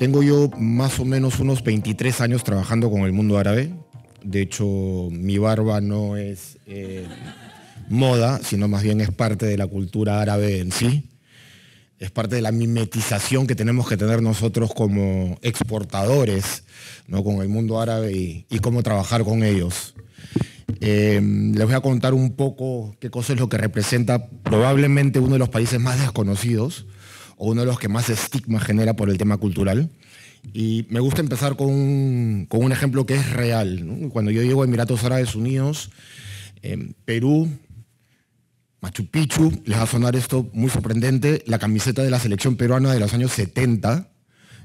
Tengo yo más o menos unos 23 años trabajando con el mundo árabe. De hecho, mi barba no es eh, moda, sino más bien es parte de la cultura árabe en sí. Es parte de la mimetización que tenemos que tener nosotros como exportadores ¿no? con el mundo árabe y, cómo trabajar con ellos. Eh, les voy a contar un poco qué cosa es lo que representa probablemente uno de los países más desconocidos o uno de los que más estigma genera por el tema cultural. Y me gusta empezar con un, con un ejemplo que es real. Cuando yo llego a Emiratos Árabes Unidos, en Perú, Machu Picchu, les va a sonar esto muy sorprendente, la camiseta de la selección peruana de los años 70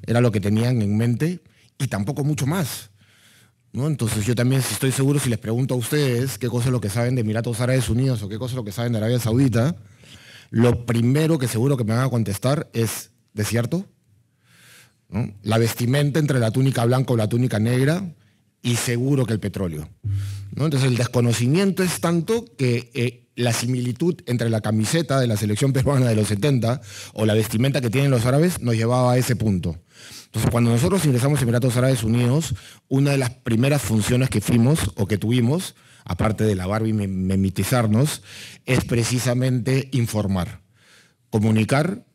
era lo que tenían en mente y tampoco mucho más. Entonces yo también estoy seguro si les pregunto a ustedes qué cosa es lo que saben de Emiratos Árabes Unidos o qué cosa es lo que saben de Arabia Saudita, lo primero que seguro que me van a contestar es desierto, la vestimenta entre la túnica blanca o la túnica negra y seguro que el petróleo. Entonces el desconocimiento es tanto que eh, la similitud entre la camiseta de la selección peruana de los 70 o la vestimenta que tienen los árabes nos llevaba a ese punto. Entonces, cuando nosotros ingresamos a Emiratos Árabes Unidos, una de las primeras funciones que fuimos o que tuvimos, aparte de lavar y memitizarnos, es precisamente informar, comunicar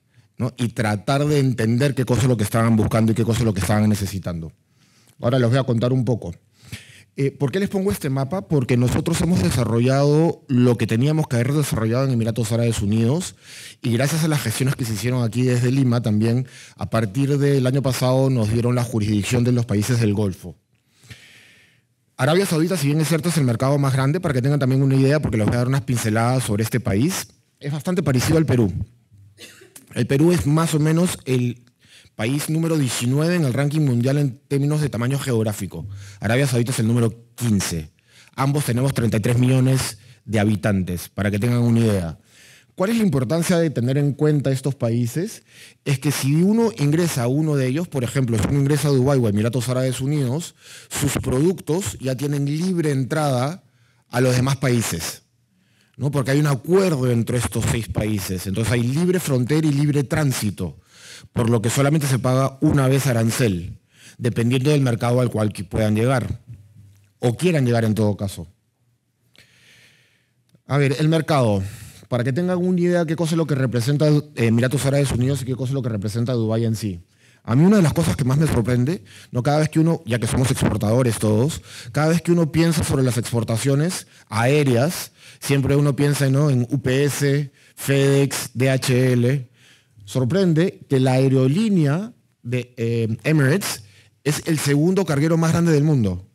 y tratar de entender qué cosa es lo que estaban buscando y qué cosa es lo que estaban necesitando. Ahora les voy a contar un poco. Eh, ¿Por qué les pongo este mapa? Porque nosotros hemos desarrollado lo que teníamos que haber desarrollado en Emiratos Árabes Unidos y gracias a las gestiones que se hicieron aquí desde Lima también, a partir del año pasado nos dieron la jurisdicción de los países del Golfo. Arabia Saudita, si bien es cierto, es el mercado más grande, para que tengan también una idea, porque les voy a dar unas pinceladas sobre este país, es bastante parecido al Perú. El Perú es más o menos el país número 19 en el ranking mundial en términos de tamaño geográfico. Arabia Saudita es el número 15. Ambos tenemos 33 millones de habitantes, para que tengan una idea. ¿Cuál es la importancia de tener en cuenta estos países? Es que si uno ingresa a uno de ellos, por ejemplo, si uno ingresa a Dubái o a Emiratos Árabes Unidos, sus productos ya tienen libre entrada a los demás países. ¿no? Porque hay un acuerdo entre estos seis países. Entonces hay libre frontera y libre tránsito por lo que solamente se paga una vez arancel, dependiendo del mercado al cual puedan llegar, o quieran llegar en todo caso. A ver, el mercado, para que tengan una idea de qué cosa es lo que representa eh, Emiratos Árabes Unidos y qué cosa es lo que representa Dubái en sí. A mí una de las cosas que más me sorprende, no cada vez que uno, ya que somos exportadores todos, cada vez que uno piensa sobre las exportaciones aéreas, siempre uno piensa ¿no? en UPS, FedEx, DHL, sorprende que la aerolínea de eh, Emirates es el segundo carguero más grande del mundo.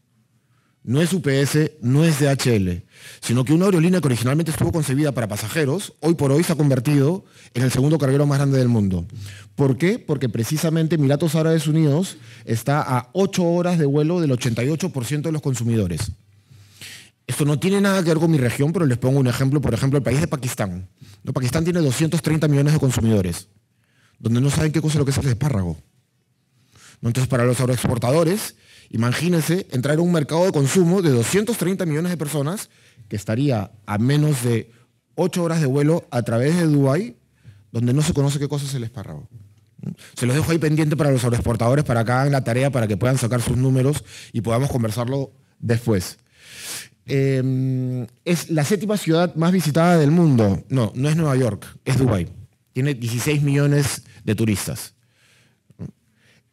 No es UPS, no es DHL, sino que una aerolínea que originalmente estuvo concebida para pasajeros, hoy por hoy se ha convertido en el segundo carguero más grande del mundo. ¿Por qué? Porque precisamente Emiratos Árabes Unidos está a 8 horas de vuelo del 88% de los consumidores. Esto no tiene nada que ver con mi región, pero les pongo un ejemplo, por ejemplo, el país de Pakistán. Pakistán tiene 230 millones de consumidores donde no saben qué cosa es lo que es el espárrago. Entonces, para los agroexportadores, imagínense entrar a un mercado de consumo de 230 millones de personas que estaría a menos de 8 horas de vuelo a través de Dubái, donde no se conoce qué cosa es el espárrago. Se los dejo ahí pendiente para los agroexportadores, para que hagan la tarea, para que puedan sacar sus números y podamos conversarlo después. Em, es la séptima ciudad más visitada del mundo. No, no es Nueva York, es Dubái tiene 16 millones de turistas.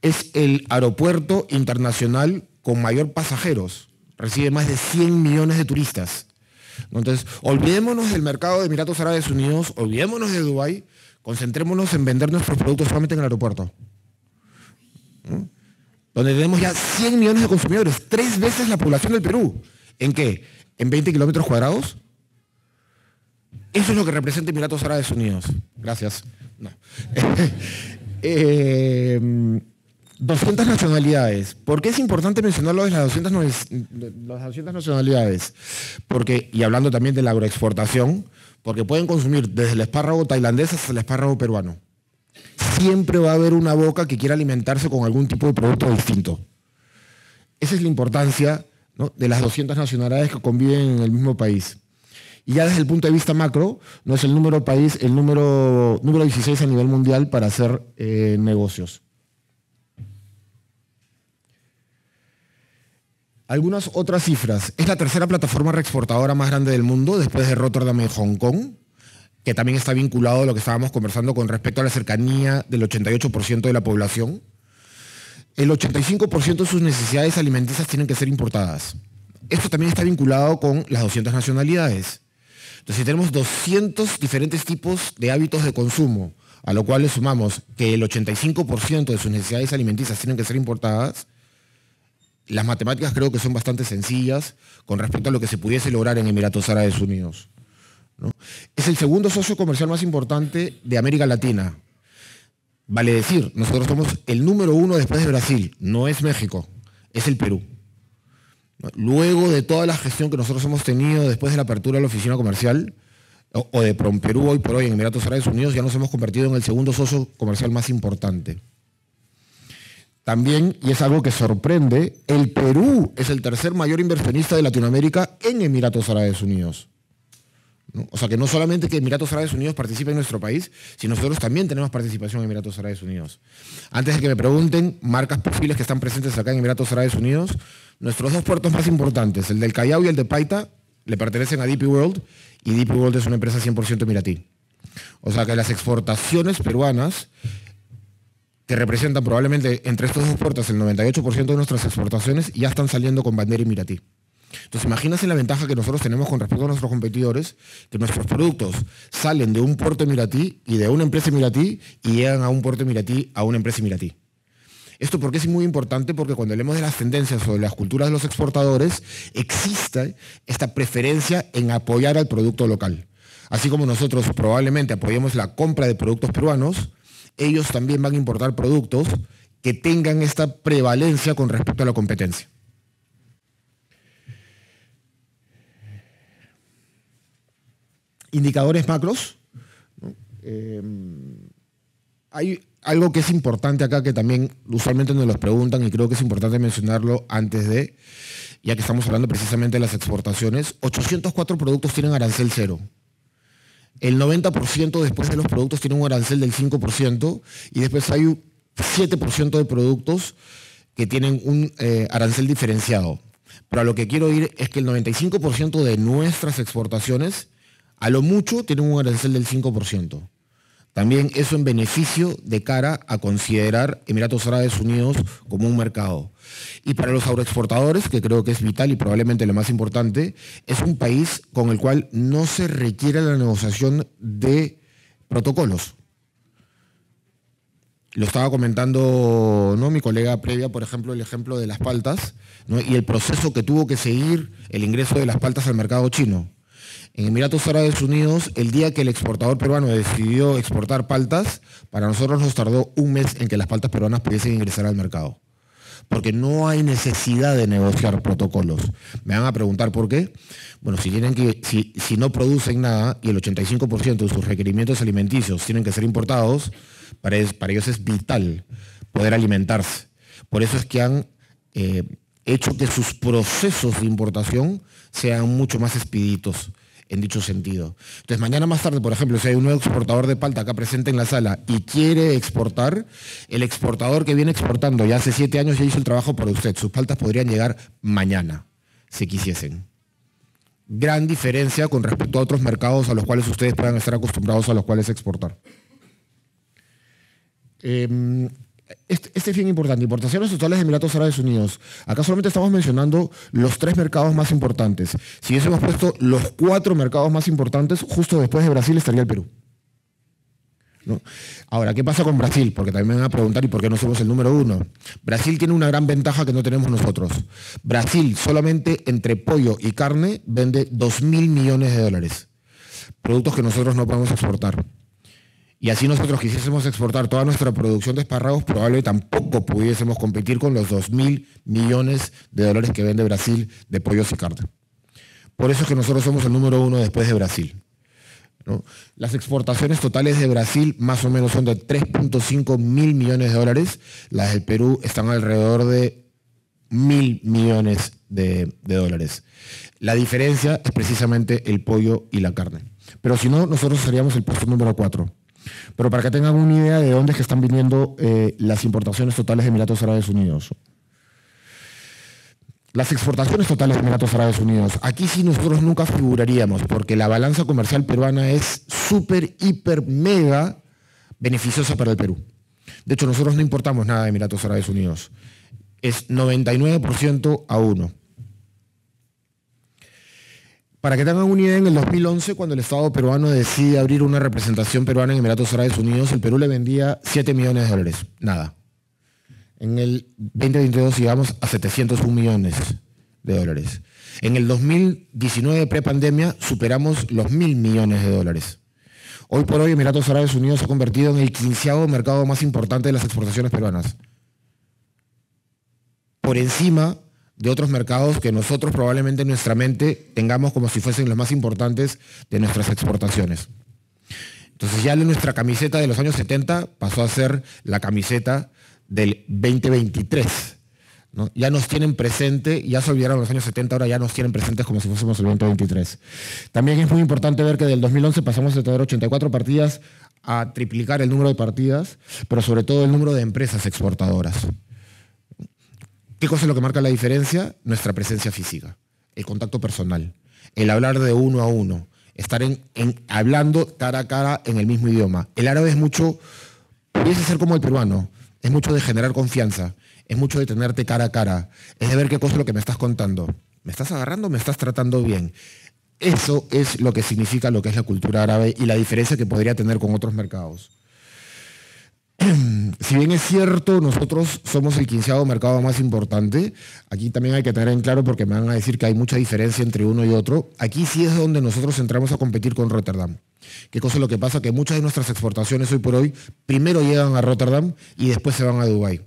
Es el aeropuerto internacional con mayor pasajeros. Recibe más de 100 millones de turistas. Entonces, olvidémonos del mercado de Emiratos Árabes Unidos, olvidémonos de Dubái, concentrémonos en vender nuestros productos solamente en el aeropuerto. Donde tenemos ya 100 millones de consumidores, tres veces la población del Perú. ¿En qué? ¿En 20 kilómetros cuadrados? Eso es lo que representa Emiratos Árabes Unidos. Gracias. 200 eh, nacionalidades. ¿Por qué es importante mencionarlo de las 200, las 200 nacionalidades? Porque, y hablando también de la agroexportación, porque pueden consumir desde el espárrago tailandés hasta el espárrago peruano. Siempre va a haber una boca que quiera alimentarse con algún tipo de producto distinto. Esa es la importancia de las 200 nacionalidades que conviven en el mismo país. Y ya desde el punto de vista macro, no es el número país, el número, número 16 a nivel mundial para hacer eh, negocios. Algunas otras cifras. Es la tercera plataforma reexportadora más grande del mundo después de Rotterdam y Hong Kong, que también está vinculado a lo que estábamos conversando con respecto a la cercanía del 88% de la población. El 85% de sus necesidades alimenticias tienen que ser importadas. Esto también está vinculado con las 200 nacionalidades. Entonces, si tenemos 200 diferentes tipos de hábitos de consumo, a lo cual le sumamos que el 85% de sus necesidades alimenticias tienen que ser importadas, las matemáticas creo que son bastante sencillas con respecto a lo que se pudiese lograr en Emiratos Árabes Unidos. Es el segundo socio comercial más importante de América Latina. Vale decir, nosotros somos el número uno después de Brasil, no es México, es el Perú. Luego de toda la gestión que nosotros hemos tenido después de la apertura de la oficina comercial, o de Perú hoy por hoy en Emiratos Árabes Unidos, ya nos hemos convertido en el segundo socio comercial más importante. También, y es algo que sorprende, el Perú es el tercer mayor inversionista de Latinoamérica en Emiratos Árabes Unidos. O sea que no solamente que Emiratos Árabes Unidos participe en nuestro país, sino nosotros también tenemos participación en Emiratos Árabes Unidos. Antes de que me pregunten, marcas perfiles que están presentes acá en Emiratos Árabes Unidos, nuestros dos puertos más importantes, el del Callao y el de Paita, le pertenecen a DP World y DP World es una empresa 100% emiratí. O sea que las exportaciones peruanas que representan probablemente entre estos dos puertos el 98% de nuestras exportaciones, ya están saliendo con bandera emiratí. Entonces, imagínense la ventaja que nosotros tenemos con respecto a nuestros competidores, que nuestros productos salen de un puerto emiratí y de una empresa emiratí y llegan a un puerto emiratí a una empresa emiratí. Esto porque es muy importante porque cuando hablemos de las tendencias o de las culturas de los exportadores, existe esta preferencia en apoyar al producto local. Así como nosotros probablemente apoyemos la compra de productos peruanos, ellos también van a importar productos que tengan esta prevalencia con respecto a la competencia. Indicadores macros. Eh, hay algo que es importante acá que también usualmente nos los preguntan y creo que es importante mencionarlo antes de, ya que estamos hablando precisamente de las exportaciones, 804 productos tienen arancel cero el 90% después de los productos tiene un arancel del 5% y después hay un 7% de productos que tienen un eh, arancel diferenciado. Pero a lo que quiero ir es que el 95% de nuestras exportaciones, a lo mucho, tienen un arancel del 5%. También eso en beneficio de cara a considerar Emiratos Árabes Unidos como un mercado. Y para los agroexportadores, que creo que es vital y probablemente lo más importante, es un país con el cual no se requiere la negociación de protocolos. Lo estaba comentando ¿no? mi colega previa, por ejemplo, el ejemplo de las paltas y el proceso que tuvo que seguir el ingreso de las paltas al mercado chino. En Emiratos Árabes Unidos, el día que el exportador peruano decidió exportar paltas, para nosotros nos tardó un mes en que las paltas peruanas pudiesen ingresar al mercado. Porque no hay necesidad de negociar protocolos. Me van a preguntar por qué. Bueno, si, tienen que, si, si no producen nada y el 85% de sus requerimientos alimenticios tienen que ser importados, para, ellos es vital poder alimentarse. Por eso es que han eh, hecho que sus procesos de importación sean mucho más expeditos en dicho sentido. Entonces, mañana más tarde, por ejemplo, si hay un nuevo exportador de palta acá presente en la sala y quiere exportar, el exportador que viene exportando ya hace siete años ya hizo el trabajo por usted. Sus paltas podrían llegar mañana, si quisiesen. Gran diferencia con respecto a otros mercados a los cuales ustedes puedan estar acostumbrados a los cuales exportar. Em, este, este, es bien importante, importaciones totales de Emiratos Árabes Unidos. Acá solamente estamos mencionando los tres mercados más importantes. Si hubiésemos puesto los cuatro mercados más importantes, justo después de Brasil estaría el Perú. Ahora, ¿qué pasa con Brasil? Porque también me van a preguntar, ¿y por qué no somos el número uno? Brasil tiene una gran ventaja que no tenemos nosotros. Brasil solamente entre pollo y carne vende 2 mil millones de dólares. Productos que nosotros no podemos exportar y así nosotros quisiésemos exportar toda nuestra producción de espárragos, probablemente tampoco pudiésemos competir con los 2.000 millones de dólares que vende Brasil de pollos y carne. Por eso es que nosotros somos el número uno después de Brasil. Las exportaciones totales de Brasil más o menos son de 3.5 mil millones de dólares, las del Perú están alrededor de mil millones de, de dólares. La diferencia es precisamente el pollo y la carne. Pero si no, nosotros seríamos el puesto número 4. Pero para que tengan una idea de dónde es que están viniendo eh, las importaciones totales de Emiratos Árabes Unidos. Las exportaciones totales de Emiratos Árabes Unidos. Aquí sí nosotros nunca figuraríamos, porque la balanza comercial peruana es súper, hiper, mega beneficiosa para el Perú. De hecho, nosotros no importamos nada de Emiratos Árabes Unidos. Es 99% a 1. Para que tengan una idea, en el 2011, cuando el Estado peruano decide abrir una representación peruana en Emiratos Árabes Unidos, el Perú le vendía 7 millones de dólares. Nada. En el 2022 llegamos a 701 millones de dólares. En el 2019, prepandemia, superamos los mil millones de dólares. Hoy por hoy, Emiratos Árabes Unidos se ha convertido en el quinceavo mercado más importante de las exportaciones peruanas. Por encima de otros mercados que nosotros probablemente en nuestra mente tengamos como si fuesen los más importantes de nuestras exportaciones. Entonces ya nuestra camiseta de los años 70 pasó a ser la camiseta del 2023. ¿no? Ya nos tienen presente, ya se olvidaron los años 70, ahora ya nos tienen presentes como si fuésemos el 2023. También es muy importante ver que del 2011 pasamos de tener 84 partidas a triplicar el número de partidas, pero sobre todo el número de empresas exportadoras. ¿Qué cosa es lo que marca la diferencia? Nuestra presencia física, el contacto personal, el hablar de uno a uno, estar en, hablando cara a cara en el mismo idioma. El árabe es mucho, pudiese ser como el peruano, es mucho de generar confianza, es mucho de tenerte cara a cara, es de ver qué cosa es lo que me estás contando. ¿Me estás agarrando me estás tratando bien? Eso es lo que significa lo que es la cultura árabe y la diferencia que podría tener con otros mercados. si bien es cierto, nosotros somos el quinceavo mercado más importante, aquí también hay que tener en claro porque me van a decir que hay mucha diferencia entre uno y otro. Aquí sí es donde nosotros entramos a competir con Rotterdam. ¿Qué cosa es lo que pasa? Que muchas de nuestras exportaciones hoy por hoy primero llegan a Rotterdam y después se van a Dubái.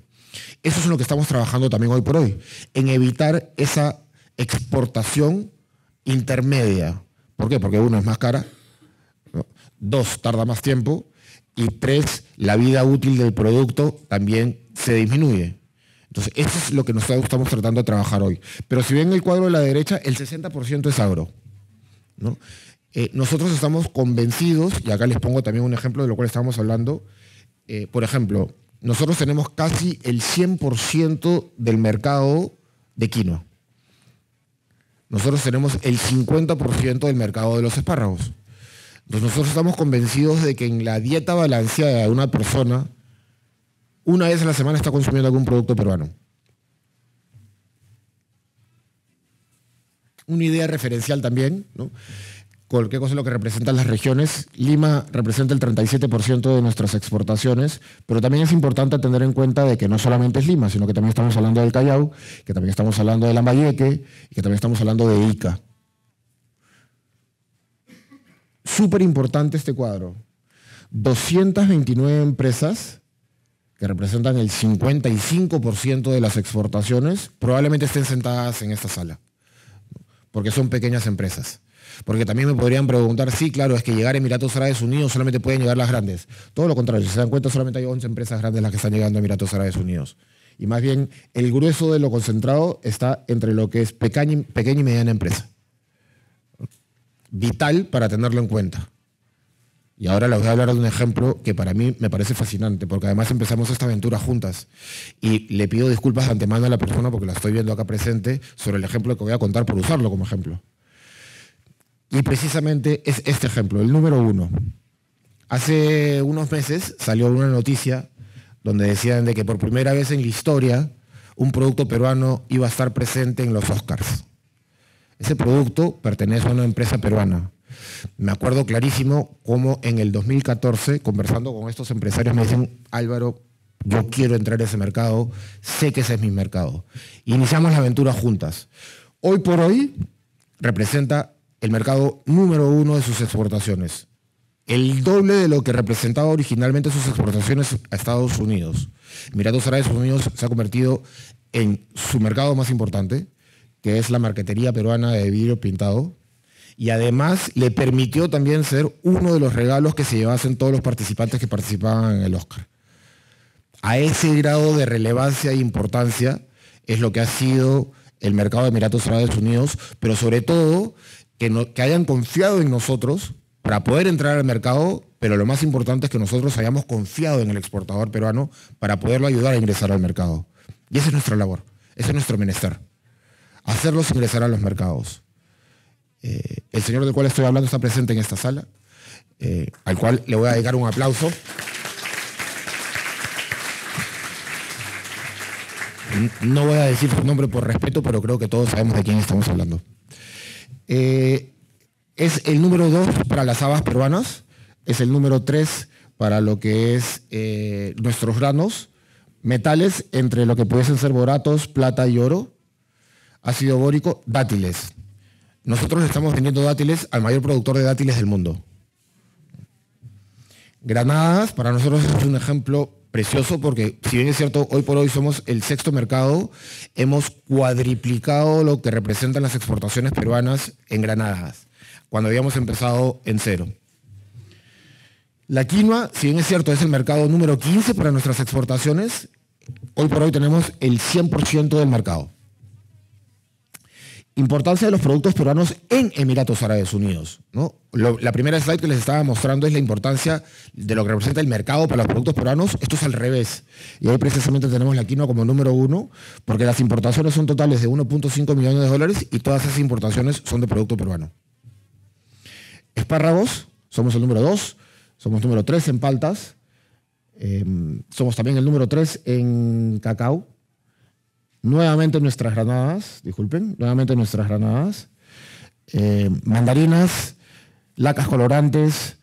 Eso es lo que estamos trabajando también hoy por hoy, en evitar esa exportación intermedia. ¿Por qué? Porque uno es más cara, dos, tarda más tiempo y tres, la vida útil del producto también se disminuye. Entonces, eso es lo que nosotros estamos tratando de trabajar hoy. Pero si ven el cuadro de la derecha, el 60% es agro. Eh, nosotros estamos convencidos, y acá les pongo también un ejemplo de lo cual estamos hablando, eh, por ejemplo, nosotros tenemos casi el 100% del mercado de quinoa. Nosotros tenemos el 50% del mercado de los espárragos. Entonces nosotros estamos convencidos de que en la dieta balanceada de una persona, una vez a la semana está consumiendo algún producto peruano. Una idea referencial también, ¿no? qué cosa es lo que representan las regiones. Lima representa el 37% de nuestras exportaciones, pero también es importante tener en cuenta de que no solamente es Lima, sino que también estamos hablando del Callao, que también estamos hablando de Lambayeque y que también estamos hablando de Ica. Súper importante este cuadro. 229 empresas que representan el 55% de las exportaciones, probablemente estén sentadas en esta sala, porque son pequeñas empresas. Porque también me podrían preguntar, sí, claro, es que llegar a Emiratos Árabes Unidos solamente pueden llegar las grandes. Todo lo contrario, si se dan cuenta, solamente hay 11 empresas grandes las que están llegando a Emiratos Árabes Unidos. Y más bien, el grueso de lo concentrado está entre lo que es pequeña, y mediana empresa. Vital para tenerlo en cuenta. Y ahora les voy a hablar de un ejemplo que para mí me parece fascinante, porque además empezamos esta aventura juntas. Y le pido disculpas de antemano a la persona porque la estoy viendo acá presente sobre el ejemplo que voy a contar por usarlo como ejemplo. Y precisamente es este ejemplo, el número uno. Hace unos meses salió una noticia donde decían de que por primera vez en la historia un producto peruano iba a estar presente en los Oscars. Ese producto pertenece a una empresa peruana. Me acuerdo clarísimo cómo en el 2014, conversando con estos empresarios, me dicen, Álvaro, yo quiero entrar a ese mercado, sé que ese es mi mercado. Iniciamos la aventura juntas. Hoy por hoy representa el mercado número uno de sus exportaciones. El doble de lo que representaba originalmente sus exportaciones a Estados Unidos. Emiratos Árabes Unidos se ha convertido en su mercado más importante, que es la marquetería peruana de vidrio pintado, y además le permitió también ser uno de los regalos que se llevasen todos los participantes que participaban en el Oscar. A ese grado de relevancia e importancia es lo que ha sido el mercado de Emiratos Árabes Unidos, pero sobre todo que, hayan confiado en nosotros para poder entrar al mercado, pero lo más importante es que nosotros hayamos confiado en el exportador peruano para poderlo ayudar a ingresar al mercado. Y esa es nuestra labor, ese es nuestro menester. Hacerlos ingresar a los mercados. Eh, el señor del cual estoy hablando está presente en esta sala, eh, al cual le voy a dedicar un aplauso. No voy a decir su nombre por respeto, pero creo que todos sabemos de quién estamos hablando. Eh, es el número dos para las habas peruanas, es el número tres para lo que es nuestros granos, metales entre lo que pudiesen ser boratos, plata y oro, ácido bórico, dátiles. Nosotros estamos vendiendo dátiles al mayor productor de dátiles del mundo. Granadas para nosotros es un ejemplo precioso porque si bien es cierto, hoy por hoy somos el sexto mercado, hemos cuadriplicado lo que representan las exportaciones peruanas en granadas, cuando habíamos empezado en cero. La quinoa, si bien es cierto, es el mercado número 15 para nuestras exportaciones, hoy por hoy tenemos el 100% del mercado. Importancia de los productos peruanos en Emiratos Árabes Unidos. la primera slide que les estaba mostrando es la importancia de lo que representa el mercado para los productos peruanos. Esto es al revés. Y ahí precisamente tenemos la quinoa como número uno, porque las importaciones son totales de 1.5 millones de dólares y todas esas importaciones son de producto peruano. Espárragos, somos el número dos, somos número tres en paltas, em, somos también el número tres en cacao, nuevamente nuestras granadas, disculpen, nuevamente nuestras granadas, eh, mandarinas, lacas colorantes,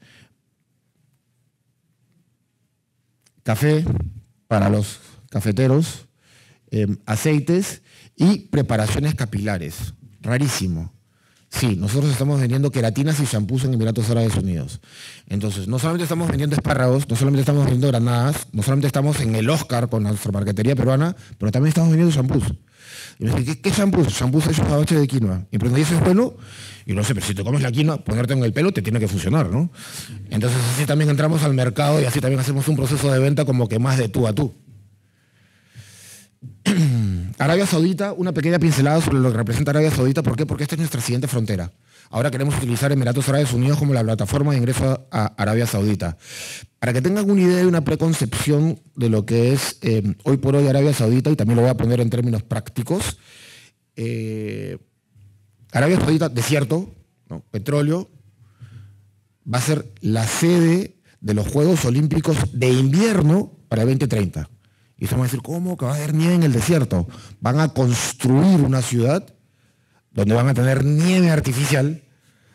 café para los cafeteros, eh, aceites y preparaciones capilares. Rarísimo. Sí, nosotros estamos vendiendo queratinas y shampoos en Emiratos Árabes Unidos. Entonces, no solamente estamos vendiendo espárragos, no solamente estamos vendiendo granadas, no solamente estamos en el Oscar con nuestra marquetería peruana, pero también estamos vendiendo shampoos. Y me dije, ¿qué, qué shampoos? Shampoos hechos a base de quinoa. Y pregunté, ¿y es bueno? Y no sé, pero si te comes la quinoa, ponerte en el pelo te tiene que funcionar, ¿no? Entonces así también entramos al mercado y así también hacemos un proceso de venta como que más de tú a tú. Arabia Saudita, una pequeña pincelada sobre lo que representa Arabia Saudita. ¿Por qué? Porque esta es nuestra siguiente frontera. Ahora queremos utilizar Emiratos Árabes Unidos como la plataforma de ingreso a Arabia Saudita. Para que tengan una idea y una preconcepción de lo que es eh, hoy por hoy Arabia Saudita, y también lo voy a poner en términos prácticos, eh, Arabia Saudita, desierto, petróleo, va a ser la sede de los Juegos Olímpicos de invierno para el 2030. Y van a decir, ¿cómo que va a haber nieve en el desierto? Van a construir una ciudad donde van a tener nieve artificial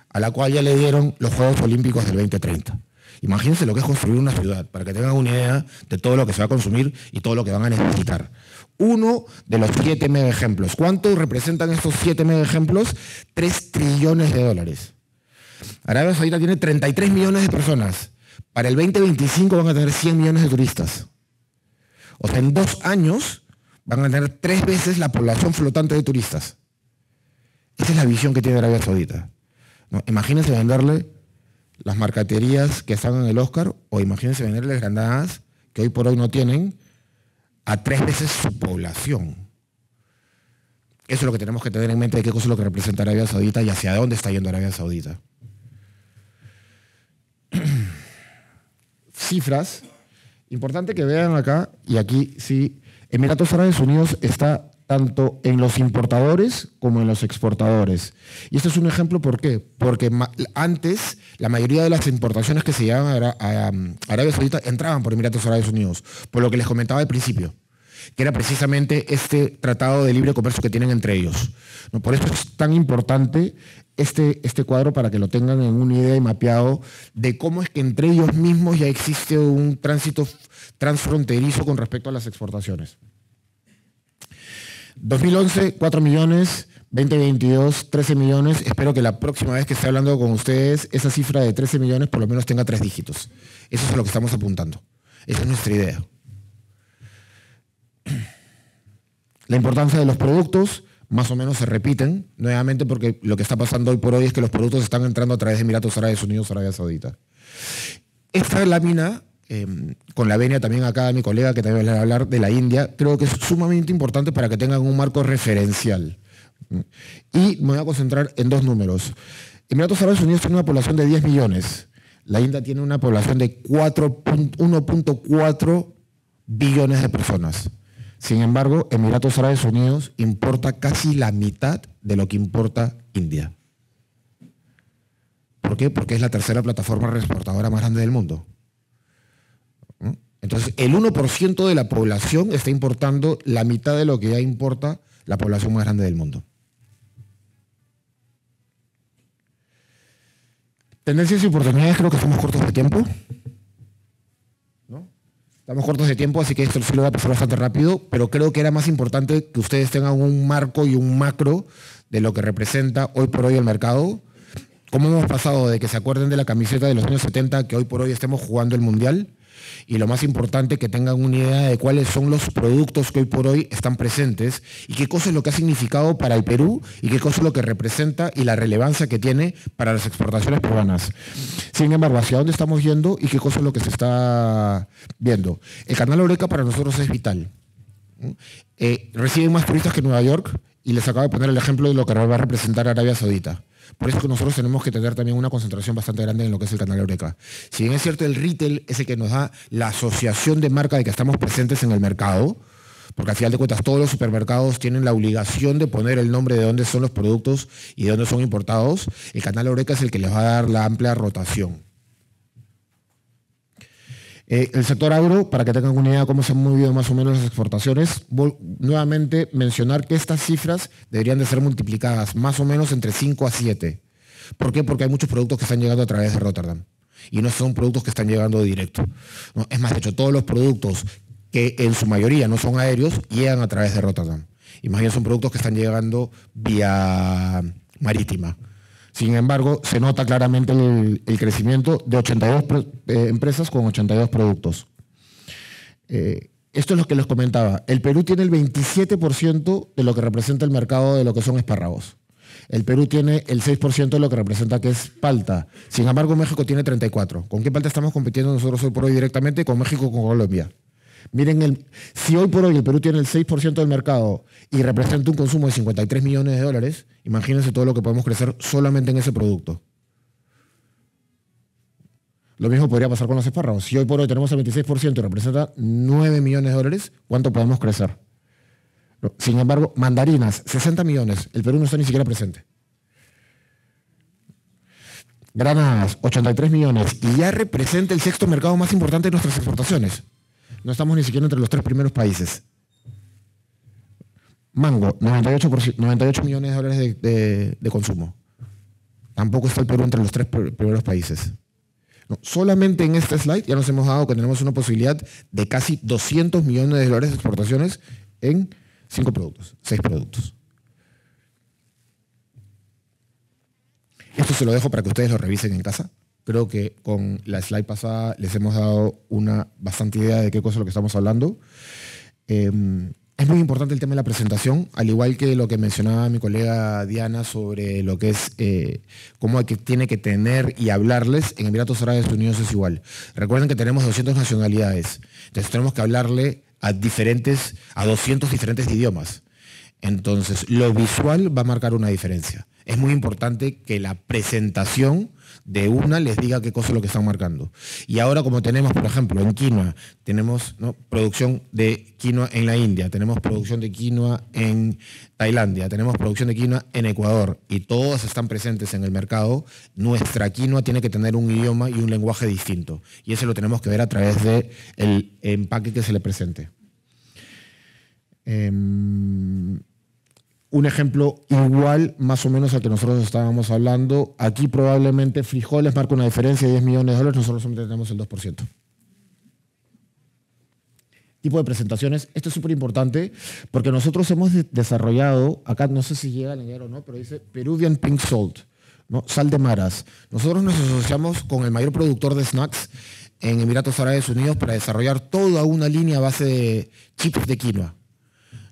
a la cual ya le dieron los Juegos Olímpicos del 2030. Imagínense lo que es construir una ciudad, para que tengan una idea de todo lo que se va a consumir y todo lo que van a necesitar. Uno de los siete mega ejemplos. ¿Cuánto representan estos siete mega ejemplos? Tres trillones de dólares. Arabia Saudita tiene 33 millones de personas. Para el 2025 van a tener 100 millones de turistas. O sea, en dos años van a tener tres veces la población flotante de turistas. Esa es la visión que tiene Arabia Saudita. Imagínense venderle las marcaterías que están en el Oscar o imagínense venderle granadas que hoy por hoy no tienen a tres veces su población. Eso es lo que tenemos que tener en mente de qué cosa es lo que representa Arabia Saudita y hacia dónde está yendo Arabia Saudita. Cifras Importante que vean acá, y aquí sí, Emiratos Árabes Unidos está tanto en los importadores como en los exportadores. Y este es un ejemplo, ¿por qué? Porque antes la mayoría de las importaciones que se llevaban a, Arabia Saudita entraban por Emiratos Árabes Unidos, por lo que les comentaba al principio, que era precisamente este tratado de libre comercio que tienen entre ellos. Por eso es tan importante este, este cuadro para que lo tengan en una idea y mapeado de cómo es que entre ellos mismos ya existe un tránsito transfronterizo con respecto a las exportaciones. 2011, 4 millones, 2022, 13 millones. Espero que la próxima vez que esté hablando con ustedes, esa cifra de 13 millones por lo menos tenga tres dígitos. Eso es a lo que estamos apuntando. Esa es nuestra idea. La importancia de los productos, más o menos se repiten nuevamente porque lo que está pasando hoy por hoy es que los productos están entrando a través de Emiratos Árabes Unidos, Arabia Saudita. Esta lámina, em, con la venia también acá mi colega que también va a hablar de la India, creo que es sumamente importante para que tengan un marco referencial. Y me voy a concentrar en dos números. Emiratos Árabes Unidos tiene una población de 10 millones. La India tiene una población de 1.4 billones de personas. Sin embargo, Emiratos Árabes Unidos importa casi la mitad de lo que importa India. ¿Por qué? Porque es la tercera plataforma exportadora más grande del mundo. ¿Mm? Entonces, el 1% de la población está importando la mitad de lo que ya importa la población más grande del mundo. Tendencias y oportunidades, creo que estamos cortos de tiempo. Estamos cortos de tiempo, así que esto sí lo voy a pasar bastante rápido, pero creo que era más importante que ustedes tengan un marco y un macro de lo que representa hoy por hoy el mercado. ¿Cómo hemos pasado de que se acuerden de la camiseta de los años 70 que hoy por hoy estemos jugando el Mundial? Y lo más importante que tengan una idea de cuáles son los productos que hoy por hoy están presentes y qué cosa es lo que ha significado para el Perú y qué cosa es lo que representa y la relevancia que tiene para las exportaciones peruanas. Sin embargo, ¿hacia dónde estamos yendo y qué cosa es lo que se está viendo? El canal Oreca para nosotros es vital. Eh, reciben más turistas que Nueva York y les acabo de poner el ejemplo de lo que va a representar Arabia Saudita. Por eso que nosotros tenemos que tener también una concentración bastante grande en lo que es el canal Eureka. Si bien es cierto, el retail es el que nos da la asociación de marca de que estamos presentes en el mercado, porque al final de cuentas todos los supermercados tienen la obligación de poner el nombre de dónde son los productos y de dónde son importados, el canal Eureka es el que les va a dar la amplia rotación. Eh, el sector agro, para que tengan una idea de cómo se han movido más o menos las exportaciones, nuevamente mencionar que estas cifras deberían de ser multiplicadas más o menos entre 5 a 7. ¿Por qué? Porque hay muchos productos que están llegando a través de Rotterdam y no son productos que están llegando directo. Es más, de hecho, todos los productos que en su mayoría no son aéreos llegan a través de Rotterdam. Imagínense, son productos que están llegando vía marítima. Sin embargo, se nota claramente el, crecimiento de 82 eh, empresas con 82 productos. Eh, esto es lo que les comentaba. El Perú tiene el 27% de lo que representa el mercado de lo que son espárragos. El Perú tiene el 6% de lo que representa que es palta. Sin embargo, México tiene 34%. ¿Con qué palta estamos compitiendo nosotros hoy por hoy directamente? Con México, con Colombia. Miren, el, si hoy por hoy el Perú tiene el 6% del mercado y representa un consumo de 53 millones de dólares, imagínense todo lo que podemos crecer solamente en ese producto. Lo mismo podría pasar con los espárragos. Si hoy por hoy tenemos el 26% y representa 9 millones de dólares, ¿cuánto podemos crecer? Sin embargo, mandarinas, 60 millones. El Perú no está ni siquiera presente. Granadas, 83 millones. Y ya representa el sexto mercado más importante de nuestras exportaciones. No estamos ni siquiera entre los tres primeros países. Mango, 98, 98 millones de dólares de, consumo. Tampoco está el Perú entre los tres primeros países. solamente en este slide ya nos hemos dado que tenemos una posibilidad de casi 200 millones de dólares de exportaciones en cinco productos, seis productos. Esto se lo dejo para que ustedes lo revisen en casa. Creo que con la slide pasada les hemos dado una bastante idea de qué cosa es lo que estamos hablando. Em, es muy importante el tema de la presentación, al igual que lo que mencionaba mi colega Diana sobre lo que es eh, cómo tiene que tener y hablarles en Emiratos Árabes Unidos es igual. Recuerden que tenemos 200 nacionalidades, entonces tenemos que hablarle a diferentes, a 200 diferentes idiomas. Entonces, lo visual va a marcar una diferencia. Es muy importante que la presentación de una les diga qué cosa es lo que están marcando. Y ahora como tenemos, por ejemplo, en quinoa, tenemos producción de quinoa en la India, tenemos producción de quinoa en Tailandia, tenemos producción de quinoa en Ecuador y todas están presentes en el mercado, nuestra quinoa tiene que tener un idioma y un lenguaje distinto. Y eso lo tenemos que ver a través del empaque que se le presente. Em, un ejemplo igual más o menos al que nosotros estábamos hablando. Aquí probablemente frijoles marca una diferencia de 10 millones de dólares, nosotros solamente tenemos el 2%. Tipo de presentaciones, esto es súper importante porque nosotros hemos desarrollado, acá no sé si llega el dinero o no, pero dice Peruvian Pink Salt, ¿no? sal de maras. Nosotros nos asociamos con el mayor productor de snacks en Emiratos Árabes Unidos para desarrollar toda una línea a base de chips de quinoa.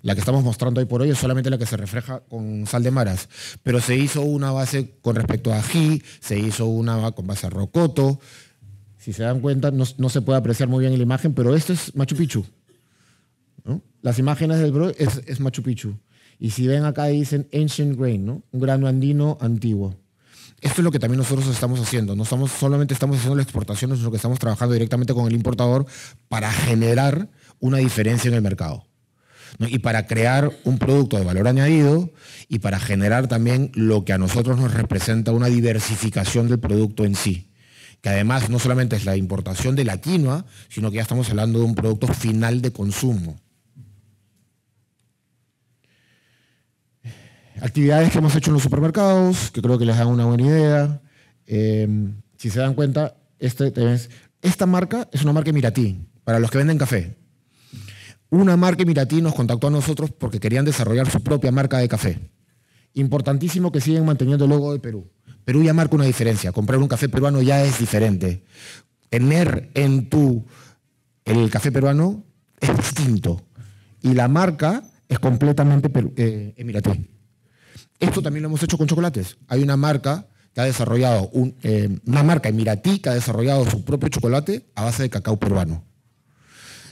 La que estamos mostrando hoy por hoy es solamente la que se refleja con sal de maras, pero se hizo una base con respecto a ají, se hizo una con base a rocoto. Si se dan cuenta, no, se puede apreciar muy bien en la imagen, pero esto es Machu Picchu. Las imágenes del bro es, Machu Picchu. Y si ven acá dicen Ancient Grain, ¿no? un grano andino antiguo. Esto es lo que también nosotros estamos haciendo. No estamos, solamente estamos haciendo la exportación, sino que estamos trabajando directamente con el importador para generar una diferencia en el mercado. Y para crear un producto de valor añadido y para generar también lo que a nosotros nos representa una diversificación del producto en sí que además no solamente es la importación de la quinoa, sino que ya estamos hablando de un producto final de consumo. Actividades que hemos hecho en los supermercados, que creo que les dan una buena idea. Eh, si se dan cuenta, este, esta marca es una marca Emiratí, para los que venden café. Una marca Emiratí nos contactó a nosotros porque querían desarrollar su propia marca de café. Importantísimo que sigan manteniendo el logo de Perú. Perú ya marca una diferencia. Comprar un café peruano ya es diferente. Tener en tu el café peruano es distinto. Y la marca es completamente eh, emiratí. Esto también lo hemos hecho con chocolates. Hay una marca que ha desarrollado, eh, una marca emiratí que ha desarrollado su propio chocolate a base de cacao peruano.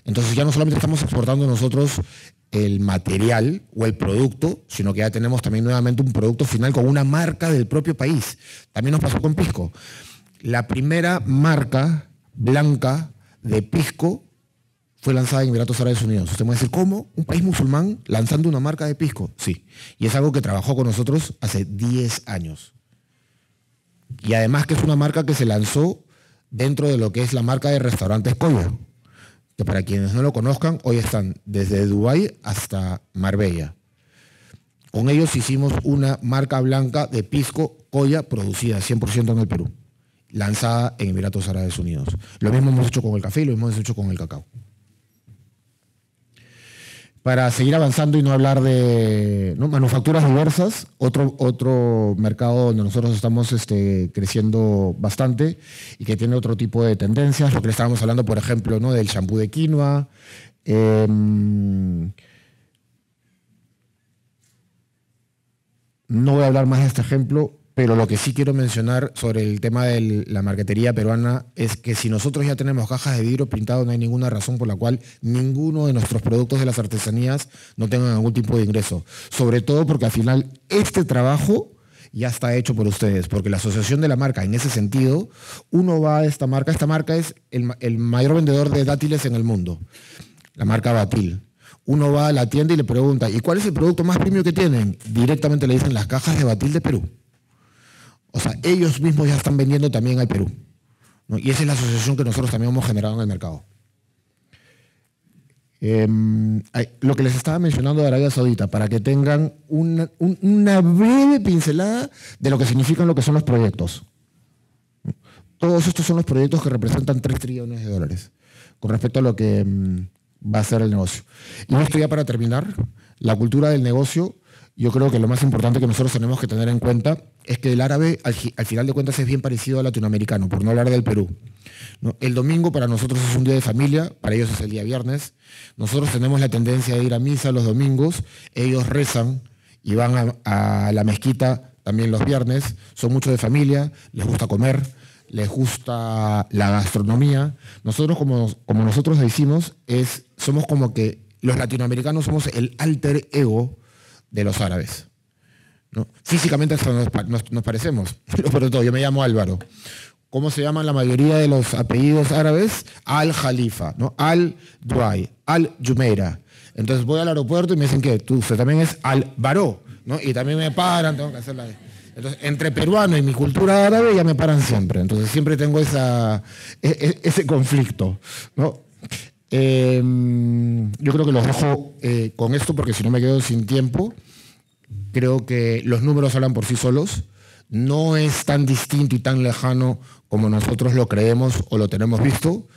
Entonces ya no solamente estamos exportando nosotros el material o el producto, sino que ya tenemos también nuevamente un producto final con una marca del propio país. También nos pasó con Pisco. La primera marca blanca de Pisco fue lanzada en Emiratos Árabes Unidos. Usted me va a decir, ¿cómo? ¿Un país musulmán lanzando una marca de pisco? Sí. Y es algo que trabajó con nosotros hace 10 años. Y además que es una marca que se lanzó dentro de lo que es la marca de restaurantes Coyo para quienes no lo conozcan, hoy están desde Dubái hasta Marbella. Con ellos hicimos una marca blanca de pisco colla producida 100% en el Perú, lanzada en Emiratos Árabes Unidos. Lo mismo hemos hecho con el café y lo mismo hemos hecho con el cacao para seguir avanzando y no hablar de manufacturas diversas, otro, otro mercado donde nosotros estamos este, creciendo bastante y que tiene otro tipo de tendencias, lo que le estábamos hablando, por ejemplo, ¿no? del champú de quinoa. Em, no voy a hablar más de este ejemplo, pero lo que sí quiero mencionar sobre el tema de la marquetería peruana es que si nosotros ya tenemos cajas de vidrio pintado, no hay ninguna razón por la cual ninguno de nuestros productos de las artesanías no tengan algún tipo de ingreso. Sobre todo porque al final este trabajo ya está hecho por ustedes, porque la asociación de la marca, en ese sentido, uno va a esta marca, esta marca es el, el mayor vendedor de dátiles en el mundo, la marca Batil uno va a la tienda y le pregunta, ¿y cuál es el producto más premium que tienen? Directamente le dicen las cajas de batil de Perú. O sea, ellos mismos ya están vendiendo también al Perú. Y esa es la asociación que nosotros también hemos generado en el mercado. Em, lo que les estaba mencionando de Arabia Saudita, para que tengan una, breve pincelada de lo que significan lo que son los proyectos. Todos estos son los proyectos que representan 3 trillones de dólares con respecto a lo que em, va a ser el negocio. Y esto ya para terminar, la cultura del negocio yo creo que lo más importante que nosotros tenemos que tener en cuenta es que el árabe, al, final de cuentas, es bien parecido al latinoamericano, por no hablar del Perú. El domingo para nosotros es un día de familia, para ellos es el día viernes. Nosotros tenemos la tendencia de ir a misa los domingos, ellos rezan y van a, la mezquita también los viernes, son muchos de familia, les gusta comer, les gusta la gastronomía. Nosotros, como, como nosotros decimos, es, somos como que los latinoamericanos somos el alter ego de los árabes. ¿no? Físicamente nos, parecemos, pero todo, yo me llamo Álvaro. ¿Cómo se llaman la mayoría de los apellidos árabes? Al-Jalifa, ¿no? Al-Duay, Al-Jumeira. Entonces voy al aeropuerto y me dicen que tú usted también es Al-Baró, ¿no? Y también me paran, tengo que hacer la... Entonces, entre peruano y mi cultura árabe ya me paran siempre. Entonces siempre tengo esa, e, e, ese conflicto, ¿no? Em, yo creo que los dejo eh, con esto porque si no me quedo sin tiempo. Creo que los números hablan por sí solos. No es tan distinto y tan lejano como nosotros lo creemos o lo tenemos visto.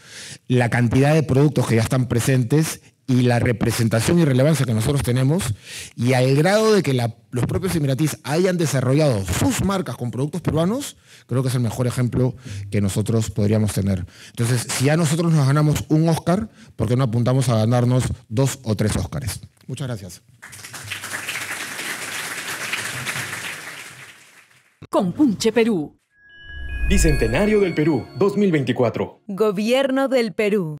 La cantidad de productos que ya están presentes y la representación y relevancia que nosotros tenemos y al grado de que los propios emiratíes hayan desarrollado sus marcas con productos peruanos, creo que es el mejor ejemplo que nosotros podríamos tener. Entonces, si ya nosotros nos ganamos un Oscar, ¿por qué no apuntamos a ganarnos dos o tres Oscars? Muchas gracias. Compunche Perú. Bicentenario del Perú 2024. Gobierno del Perú.